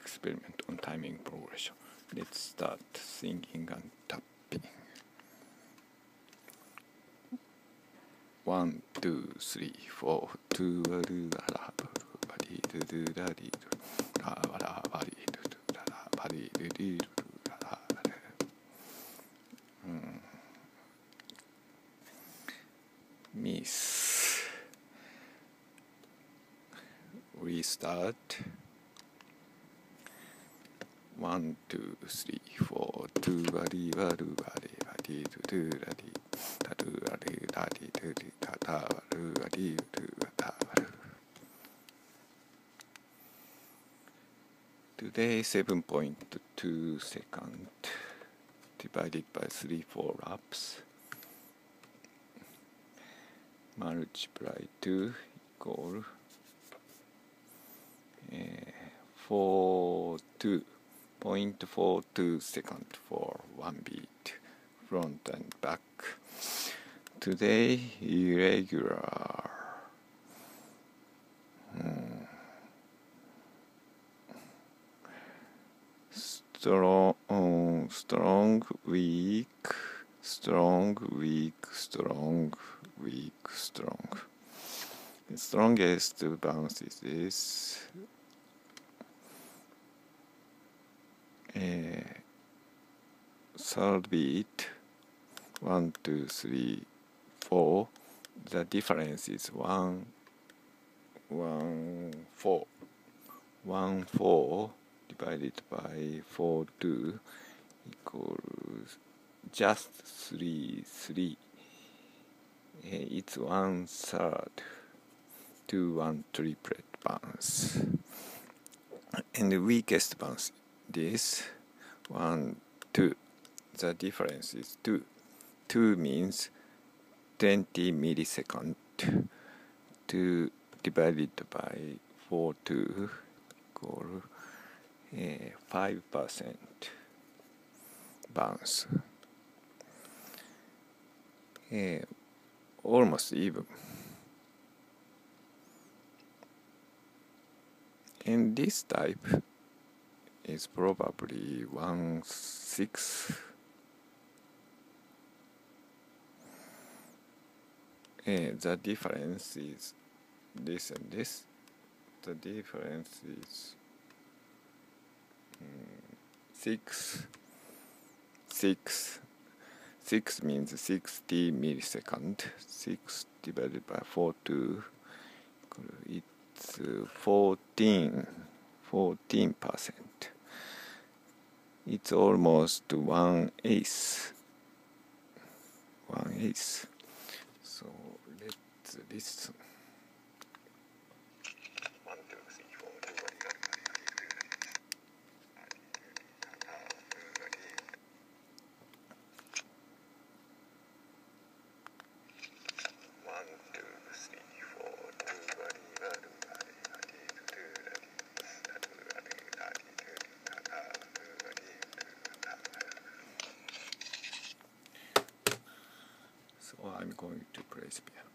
experiment on timing progression. Let's start singing and tapping. One, two, three, four, two, a do, a la, ba di, do, do, da, di, do, la, ba, la, ba, di, do, do, la, la, ba, di, do, di, do, do, la, la, ba, di. Miss. Restart. One, two, three, four, two, ba di, ba do, ba di, ba di, do, do, da di, da do, da di, da di, do, di, da, da, ba do, ba di, do, ba da, ba do. Today, 7.2 second divided by 3, 4 laps. Multiply 2 equal uh, 4, 2. 0.42 second for one beat front and back. Today irregular. Hmm. strong um, strong weak strong weak strong weak strong. The strongest bounce is this uh, third beat one two three four. The difference is one one four. One four divided by four two equals just three three. Uh, it's one third. To one triplet bounce. And the weakest bounce this one two the difference is two two means 20 millisecond. Two divided by 4 2 equal uh, 5 percent bounce. Uh, almost even. In this type is probably one six. And the difference is this and this. The difference is um, six. Six. Six means sixty millisecond. Six divided by four two. It's fourteen. Fourteen percent it's almost one eighth. One eighth. So let's listen so I'm going to play piano